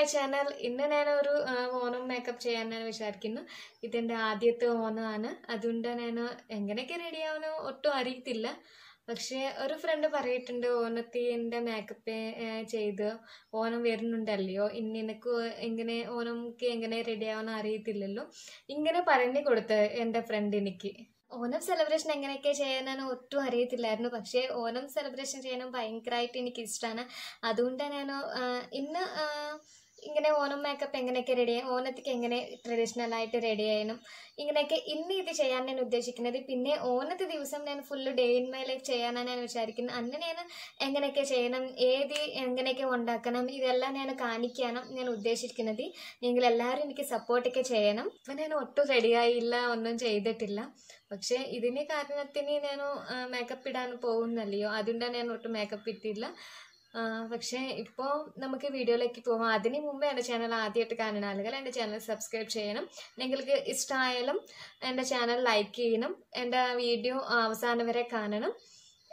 My channel ഇന്ന് ഞാനൊരു Onam makeup ചെയ്യാൻ ഞാൻ വിചാരിക്കുന്നു. ഇതെന്റെ ആദ്യത്തെ ഓണമാണ് അതുകൊണ്ട് ഞാൻ എങ്ങനെയൊക്കെ റെഡി ആവുന്നോ ഒട്ടും അറിയത്തില്ല. പക്ഷേ ഒരു ഫ്രണ്ട് പറഞ്ഞിട്ടുണ്ട് ഓണത്തിന്റെ മേക്കപ്പ് ചെയ്ത് ഓണം വരുന്നുണ്ടല്ലയോ? ഇനി എനിക്ക് എങ്ങനെ ഓണംക്ക് എങ്ങനെ റെഡി ആവുന്ന അറിയത്തില്ലല്ലോ? ഇങ്ങനെ പറഞ്ഞു കൊടുത്ത് എന്റെ ഫ്രണ്ട് എനിക്ക്. ഓണം സെലിബ്രേഷൻ എങ്ങനെയൊക്കെ ചെയ്യാനാണ് ഒട്ടും അറിയത്തില്ലായിരുന്നു. പക്ഷേ ഓണം സെലിബ്രേഷൻ ചെയ്യാനും ഭയങ്കരമായിട്ട് എനിക്ക് ഇഷ്ടമാണ് അതുകൊണ്ട് ഞാൻ ഇന്ന് ഇങ്ങനെ ഓണം മേക്കപ്പ് എങ്ങനെയൊക്കെ റെഡി ചെയ്യാം ഓണത്തിക്ക് എങ്ങനെ ട്രഡീഷണൽ ആയിട്ട് റെഡി ചെയ്യാനും ഇങ്ങനെയൊക്കെ ഇന്ന് ഇത് ചെയ്യാൻ ഞാൻ ഉദ്ദേശിക്കുന്നത്. പിന്നെ ഓണത്തെ ദിവസം ഞാൻ full day in my life ചെയ്യാനാണ് ഞാൻ വിചാരിക്കുന്നത്. അന്ന് ഞാൻ എങ്ങനെയൊക്കെ ചെയ്യണം ഏത് എങ്ങനെയൊക്കെ ഉണ്ടാക്കണം ഇതെല്ലാം ഞാൻ കാണിക്കാനും ഞാൻ ഉദ്ദേശിക്കുന്നത്. നിങ്ങൾ എല്ലാവരും എനിക്ക് സപ്പോർട്ടൊക്കെ ചെയ്യണം. അപ്പം ഞാൻ ഒട്ടും റെഡിയായില്ല ഒന്നും ചെയ്തിട്ടില്ല. പക്ഷേ ഇതിന് കാരണത്തിന് ഞാൻ മേക്കപ്പ് ഇടാൻ പോകുന്നല്ലയോ? അതുകൊണ്ടാണ് ഞാൻ ഒട്ടും മേക്കപ്പ് ഇട്ടില്ല. പക്ഷേ ഇപ്പോൾ നമുക്ക് വീഡിയോയിലേക്ക് പോകാം അതിന് മുമ്പ് എന്റെ ചാനൽ ആദ്യമായിട്ട് കാണുന്ന ആളുകൾ എന്റെ ചാനൽ സബ്സ്ക്രൈബ് ചെയ്യണം. നിങ്ങൾക്ക് ഇഷ്ടമായാലും എന്റെ ചാനൽ ലൈക്ക് ചെയ്യണം. എന്റെ വീഡിയോ അവസാനം വരെ കാണണം.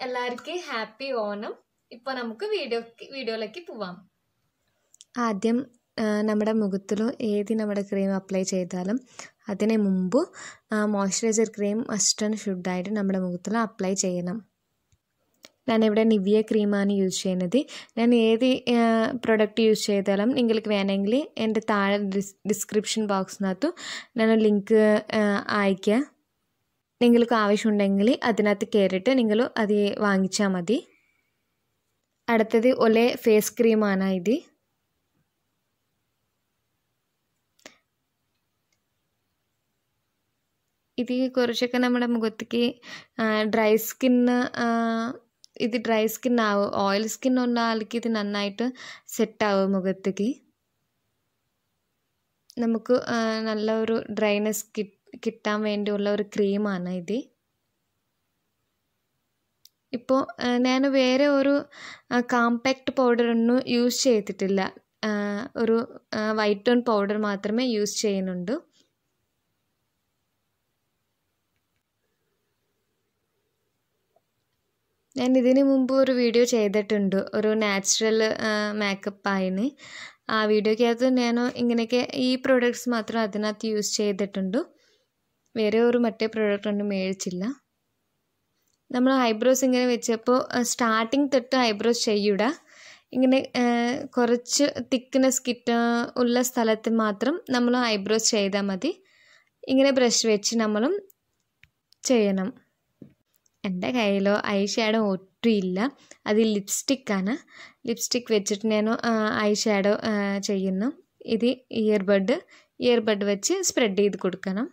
എല്ലാവർക്കും ഹാപ്പി ഓണം. ഇപ്പോൾ നമുക്ക് വീഡിയോ വീഡിയോയിലേക്ക് പോവാം. ആദ്യം നമ്മുടെ മുഖത്തിലും ഏത് നമ്മുടെ ക്രീം അപ്ലൈ ചെയ്താലും അതിന് മുമ്പ് മോയ്സ്ചറൈസർ ക്രീം മസ്റ്റ് ആൻഡ് ഷുഡായിട്ട് നമ്മുടെ മുഖത്തിൽ അപ്ലൈ ചെയ്യണം. ഞാനിവിടെ നിവിയ ക്രീമാണ് യൂസ് ചെയ്യുന്നത്. ഞാൻ ഏത് പ്രൊഡക്റ്റ് യൂസ് ചെയ്താലും നിങ്ങൾക്ക് വേണമെങ്കിൽ എന്റെ താഴെ ഡിസ് ഡിസ്ക്രിപ്ഷൻ ബോക്സിനകത്തു ഞാൻ ലിങ്ക് അയക്കാം നിങ്ങൾക്ക് ആവശ്യമുണ്ടെങ്കിൽ അതിനകത്ത് കയറിയിട്ട് നിങ്ങൾ അത് വാങ്ങിച്ചാൽ മതി. അടുത്തത് ഒലേ ഫേസ് ക്രീമാണ് ഇത്. ഇത് കുറച്ചൊക്കെ നമ്മുടെ മുഖത്തേക്ക് ഡ്രൈ സ്കിന്ന് ഇത് ഡ്രൈ സ്കിൻ ആവും ഓയിൽ സ്കിൻ ഉള്ള ആൾക്ക് ഇത് നന്നായിട്ട് സെറ്റാവും മുഖത്തേക്ക് നമുക്ക് നല്ല ഒരു ഡ്രൈനെസ് കിട്ടാൻ വേണ്ടിയുള്ള ഒരു ക്രീമാണ് ഇത് ഇപ്പോൾ ഞാൻ വേറെ ഒരു കാംപാക്റ്റ് പൗഡർ ഒന്നും യൂസ് ചെയ്തിട്ടില്ല ഒരു വൈറ്റ് ടോൺ പൗഡർ മാത്രമേ യൂസ് ചെയ്യുന്നുണ്ട് ഞാൻ ഇതിന് മുമ്പ് ഒരു വീഡിയോ ചെയ്തിട്ടുണ്ട്. ഒരു നാച്ചുറൽ മേക്കപ്പ് ആയിന്. ആ വീഡിയോക്കകത്ത് ഞാൻ ഇങ്ങനെയൊക്കെ ഈ പ്രോഡക്ട്സ് മാത്രം അതിനകത്ത് യൂസ് ചെയ്തിട്ടുണ്ട്. വേറെ ഒരു മറ്റേ പ്രോഡക്റ്റ് ഒന്നും മേടിച്ചില്ല. നമ്മൾ ഐബ്രോസ് ഇങ്ങനെ വെച്ചപ്പോൾ സ്റ്റാർട്ടിങ് തൊട്ട് ഐബ്രോസ് ചെയ്യൂട. ഇങ്ങനെ കുറച്ച് തിക്നെസ് കിട്ട ഉള്ള സ്ഥലത്ത് മാത്രം നമ്മൾ ഐബ്രോസ് ചെയ്താൽ മതി. ഇങ്ങനെ ബ്രഷ് വെച്ച് നമ്മളും ചെയ്യണം. എന്റെ കയ്യിലോ ഐ ഷാഡോ ഒട്ടും ഇല്ല. അത് ലിപ്സ്റ്റിക്കാണ് ലിപ്സ്റ്റിക് വെച്ചിട്ട് ഞാൻ ഐ ഷാഡോ ചെയ്യുന്നു. ഇത് ഇയർബഡ് ഇയർബഡ് വെച്ച് സ്പ്രെഡ് ചെയ്ത് കൊടുക്കണം.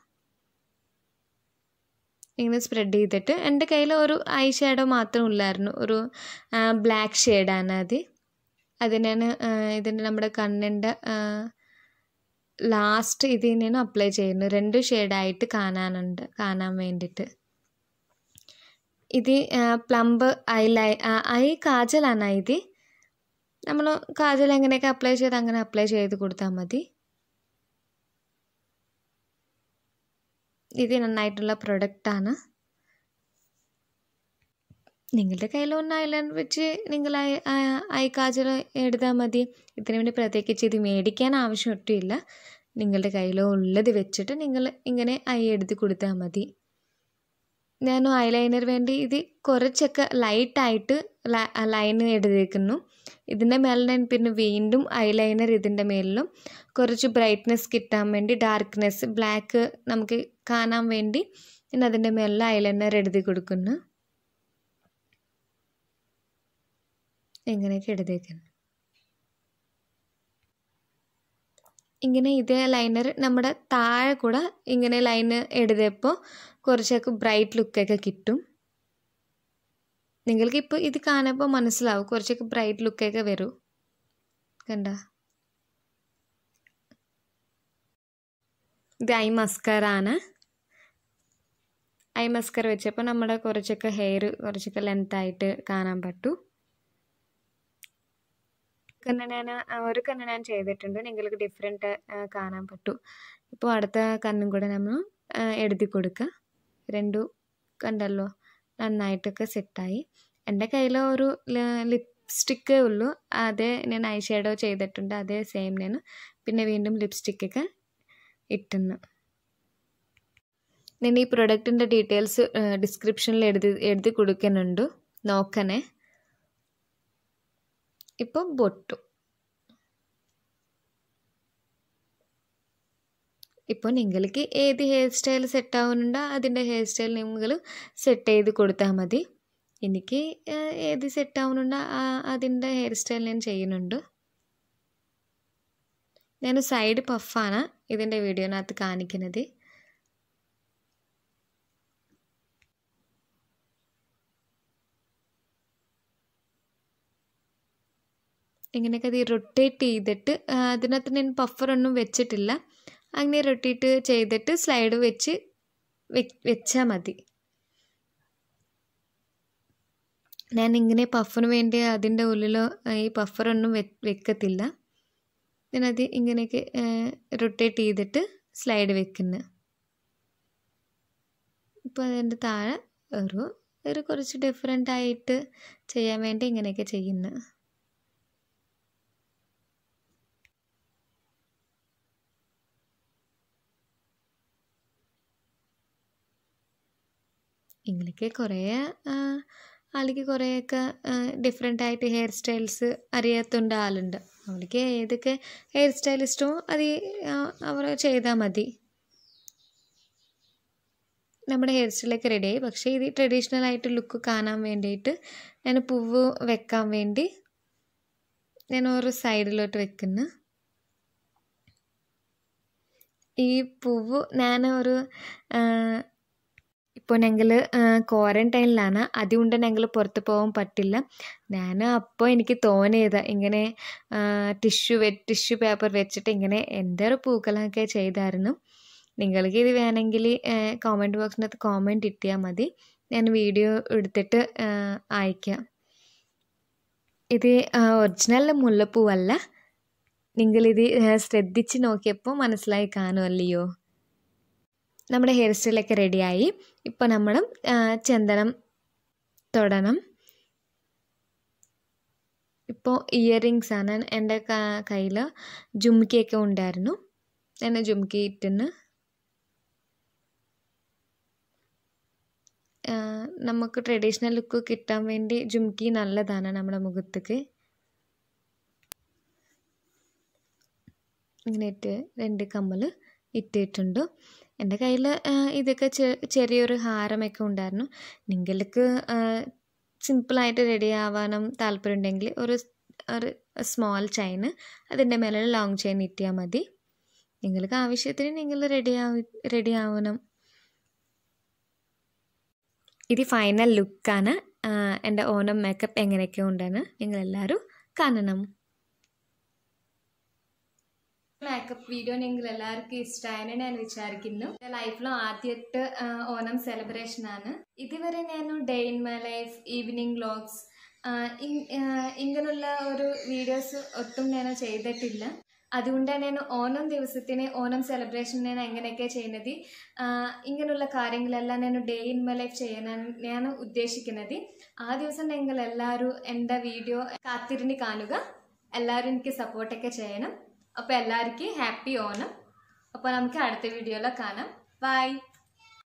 ഇങ്ങനെ സ്പ്രെഡ് ചെയ്തിട്ട് എന്റെ കയ്യിൽ ഒരു ഐ ഷാഡോ മാത്രം ഇല്ലായിരുന്നു. ഒരു ബ്ലാക്ക് ഷെയ്ഡാണ് അത്. അത് ഞാൻ ഇതിന്റെ നമ്മുടെ കണ്ണിന്റെ ലാസ്റ്റ് ഇത് ഞാൻ അപ്ലൈ ചെയ്യുന്നു. രണ്ട് ഷെയ്ഡായിട്ട് കാണാനുണ്ട്. കാണാൻ വേണ്ടിയിട്ട്. ഇത് പ്ലംബ് ഐ ലൈ ഐ കാജലാണ് ഇത്. നമ്മൾ കാജൽ എങ്ങനെയൊക്കെ അപ്ലൈ ചെയ്ത് അങ്ങനെ അപ്ലൈ ചെയ്ത് കൊടുത്താൽ മതി. ഇത് നന്നായിട്ടുള്ള പ്രൊഡക്റ്റാണ് നിങ്ങളുടെ കയ്യിൽ ഒന്ന് ഐലൈനർ വെച്ച് നിങ്ങൾ ഐ കാജൽ എഴുതാൽ മതി. ഇതിനു വേണ്ടി പ്രത്യേകിച്ച് ഇത് മേടിക്കാൻ ആവശ്യം ഒട്ടുമില്ല. നിങ്ങളുടെ കയ്യിലോ ഉള്ളത് വെച്ചിട്ട് നിങ്ങൾ ഇങ്ങനെ ഐ എഴുതി കൊടുത്താൽ മതി. ഞാൻ ഐലൈനർ വേണ്ടി ഇത് കുറച്ചൊക്കെ ലൈറ്റായിട്ട് ലൈൻ എഴുതിയിരിക്കുന്നു ഇതിന്റെ മേലെ ഞാൻ പിന്നെ വീണ്ടും ഐലൈനർ ഇതിന്റെ മേലിലും കുറച്ച് ബ്രൈറ്റ്നെസ് കിട്ടാൻ വേണ്ടി ഡാർക്ക്നെസ് ബ്ലാക്ക് നമുക്ക് കാണാൻ വേണ്ടി ഞാൻ അതിന്റെ മേലിൽ ഐലൈനർ എഴുതി കൊടുക്കുന്നു. ഇങ്ങനെയൊക്കെ എഴുതിയേക്കുന്നു. ഇങ്ങനെ ഇതേ ലൈനർ നമ്മുടെ താഴെ കൂടെ ഇങ്ങനെ ലൈന് എഴുതിയപ്പോൾ കുറച്ചൊക്കെ ബ്രൈറ്റ് ലുക്കൊക്കെ കിട്ടും. നിങ്ങൾക്ക് ഇപ്പോൾ ഇത് കാണുമ്പോൾ മനസ്സിലാവും. കുറച്ചൊക്കെ ബ്രൈറ്റ് ലുക്കൊക്കെ വരും. കണ്ട? ഇത് ഐ മസ്കറാണ് ഐ മസ്കർ വെച്ചപ്പോൾ നമ്മുടെ കുറച്ചൊക്കെ ഹെയർ കുറച്ചൊക്കെ ലെങ്ത് ആയിട്ട് കാണാൻ പറ്റും. കണ്ണ് ഞാൻ ഒരു കണ്ണനാൻ ചെയ്തിട്ടുണ്ട്. നിങ്ങൾക്ക് ഡിഫറെന്റ് കാണാൻ പറ്റും. ഇപ്പോൾ അടുത്ത കണ്ണും കൂടെ നമ്മൾ എഴുതി കൊടുക്കുക രണ്ടു കണ്ടല്ലോ നന്നായിട്ടൊക്കെ സെറ്റായി എന്റെ കയ്യിൽ ഒരു ലിപ് ലിപ്സ്റ്റിക്കേ ഉള്ളൂ. അതേ ഞാൻ ഐ ഷാഡോ ചെയ്തിട്ടുണ്ട്. അതേ സെയിം ഞാൻ പിന്നെ വീണ്ടും ലിപ്സ്റ്റിക്കൊക്കെ ഇട്ടുന്നു. ഞാൻ ഈ പ്രൊഡക്റ്റിന്റെ ഡീറ്റെയിൽസ് ഡിസ്ക്രിപ്ഷനിൽ എഴുതി എഴുതി കൊടുക്കുന്നുണ്ട്. നോക്കണേ. ഇപ്പം ബൊട്ടു ഇപ്പോൾ നിങ്ങൾക്ക് ഏത് ഹെയർ സ്റ്റൈൽ സെറ്റ് ആവുന്നുണ്ടോ അതിന്റെ ഹെയർ സ്റ്റൈൽ നിങ്ങൾ സെറ്റ് ചെയ്ത് കൊടുത്താൽ മതി എനിക്ക് ഏത് സെറ്റ് ആവുന്നുണ്ടോ അതിന്റെ ഹെയർ സ്റ്റൈൽ ഞാൻ ചെയ്യുന്നുണ്ട് ഞാൻ സൈഡ് പഫാണ് ഇതിന്റെ വീഡിയോനകത്ത് കാണിക്കുന്നത് ഇങ്ങനെയൊക്കെ അത് റൊട്ടേറ്റ് ചെയ്തിട്ട് അതിനകത്ത് ഞാൻ പഫറൊന്നും വെച്ചിട്ടില്ല. അങ്ങനെ റൊട്ടേറ്റ് ചെയ്തിട്ട് സ്ലൈഡ് വെച്ച് വെച്ചാൽ മതി. ഞാൻ ഇങ്ങനെ പഫിന് വേണ്ടി അതിന്റെ ഉള്ളിലോ ഈ പഫറൊന്നും വെ വെക്കത്തില്ല. ഞാനത് ഇങ്ങനെയൊക്കെ റൊട്ടേറ്റ് ചെയ്തിട്ട് സ്ലൈഡ് വെക്കുന്നു. ഇപ്പോൾ അതിന്റെ താഴെ ഒരു ഒരു കുറച്ച് ഡിഫറെന്റ് ആയിട്ട് ചെയ്യാൻ വേണ്ടി ഇങ്ങനെയൊക്കെ ചെയ്യുന്നു. ഇങ്ങനെയൊക്കെ കുറേ ആളിക്ക് കുറേയൊക്കെ ഡിഫറെന്റ് ആയിട്ട് ഹെയർ സ്റ്റൈൽസ് അറിയാത്തതുണ്ട് ആളുണ്ട്. അവൾക്ക് ഏതൊക്കെ ഹെയർ ഇഷ്ടമോ അത് അവർ ചെയ്താൽ മതി. നമ്മുടെ ഹെയർ സ്റ്റൈലൊക്കെ റെഡിയായി പക്ഷേ ഇത് ട്രഡീഷണൽ ആയിട്ട് ലുക്ക് കാണാൻ വേണ്ടിയിട്ട് ഞാൻ പൂവ് വെക്കാൻ വേണ്ടി ഞാൻ ഓരോ സൈഡിലോട്ട് വെക്കുന്നു. ഈ പൂവ് ഞാൻ ഒരു ഇപ്പോൾ ഞങ്ങൾ ക്വാറന്റൈനിലാണ് അതുകൊണ്ട് ഞങ്ങൾ പുറത്ത് പോകാൻ പറ്റില്ല. ഞാൻ അപ്പോൾ എനിക്ക് തോന്നിയത് ഇങ്ങനെ ടിഷ്യൂ ടിഷ്യൂ പേപ്പർ വെച്ചിട്ട് ഇങ്ങനെ എന്തൊരു പൂക്കളൊക്കെ ചെയ്തായിരുന്നു. നിങ്ങൾക്ക് ഇത് വേണമെങ്കിൽ കോമന്റ് ബോക്സിനകത്ത് കോമന്റ് ഇട്ടിയാൽ മതി. ഞാൻ വീഡിയോ എടുത്തിട്ട് അയക്കാം. ഇത് ഒറിജിനൽ മുല്ലപ്പൂവല്ല. നിങ്ങളിത് ശ്രദ്ധിച്ച് നോക്കിയപ്പോൾ മനസ്സിലായി കാണുമല്ലയോ നമ്മുടെ ഹെയർ സ്റ്റൈലൊക്കെ റെഡിയായി ഇപ്പോൾ നമ്മൾ ചന്ദനം തൊടണം. ഇപ്പോൾ ഇയറിങ്സ് ആണ് എന്റെ കയ്യിൽ ജുംക്കിയൊക്കെ ഉണ്ടായിരുന്നു. എന്നെ ജുംക്കി ഇട്ടിന് നമുക്ക് ട്രഡീഷണൽ ലുക്ക് കിട്ടാൻ വേണ്ടി ജുംക്കി നല്ലതാണ് നമ്മുടെ മുഖത്തേക്ക്. ഇങ്ങനെ ഇട്ട് രണ്ട് കമ്മൽ ഇട്ടിട്ടുണ്ട്. എന്റെ കയ്യിൽ ഇതൊക്കെ ചെറിയൊരു ഹാരമൊക്കെ ഉണ്ടായിരുന്നു. നിങ്ങൾക്ക് സിമ്പിളായിട്ട് റെഡി ആവാനും താല്പര്യമുണ്ടെങ്കിൽ ഒരു ഒരു സ്മോൾ ചെയിൻ അതിന്റെ മേലെ ലോങ് ചെയിൻ ഇട്ടിയാൽ മതി. നിങ്ങൾക്ക് ആവശ്യത്തിന് നിങ്ങൾ റെഡി ആവ റെഡി ആവണം. ഇത് ഫൈനൽ ലുക്കാണ് എന്റെ ഓണം മേക്കപ്പ് എങ്ങനെയൊക്കെ ഉണ്ടെന്ന് നിങ്ങളെല്ലാവരും കാണണം. മേക്കപ്പ് വീഡിയോ നിങ്ങൾ എല്ലാവർക്കും ഇഷ്ടമായെന്ന് ഞാൻ വിചാരിക്കുന്നു. ലൈഫിലും ആദ്യത്തെ ഓണം സെലിബ്രേഷൻ ആണ്. ഇതുവരെ ഞാൻ day in my life evening vlogs ഇങ്ങനെയുള്ള ഒരു വീഡിയോസ് ഒട്ടും ഞാൻ ചെയ്തിട്ടില്ല. അതുകൊണ്ടാണ് ഞാൻ ഓണം ദിവസത്തിന് ഓണം സെലിബ്രേഷൻ ഞാൻ എങ്ങനെയൊക്കെ ചെയ്യുന്നത്. ഇങ്ങനെയുള്ള കാര്യങ്ങളെല്ലാം ഞാൻ ഡേ ഇൻ മൈ ലൈഫ് ചെയ്യാനാണ് ഞാൻ ഉദ്ദേശിക്കുന്നത്. ആ ദിവസം നിങ്ങൾ എല്ലാവരും എന്റെ വീഡിയോ കാത്തിരുന്ന് കാണുക. എല്ലാവരും എനിക്ക് സപ്പോർട്ടൊക്കെ ചെയ്യണം. അപ്പോൾ എല്ലാവർക്കും ഹാപ്പി ഓണം. അപ്പോൾ നമുക്ക് അടുത്ത വീഡിയോയിൽ കാണാം. ബൈ.